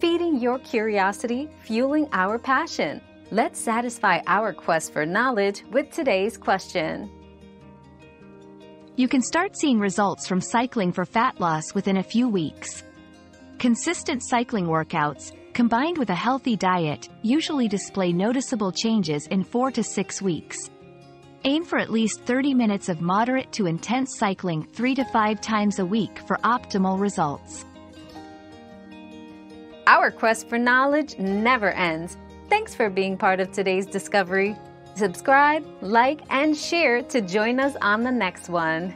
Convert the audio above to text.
feeding your curiosity, fueling our passion. Let's satisfy our quest for knowledge with today's question. You can start seeing results from cycling for fat loss within a few weeks. Consistent cycling workouts, combined with a healthy diet, usually display noticeable changes in 4 to 6 weeks. Aim for at least 30 minutes of moderate to intense cycling 3 to 5 times a week for optimal results. Our quest for knowledge never ends. Thanks for being part of today's discovery. Subscribe, like, and share to join us on the next one.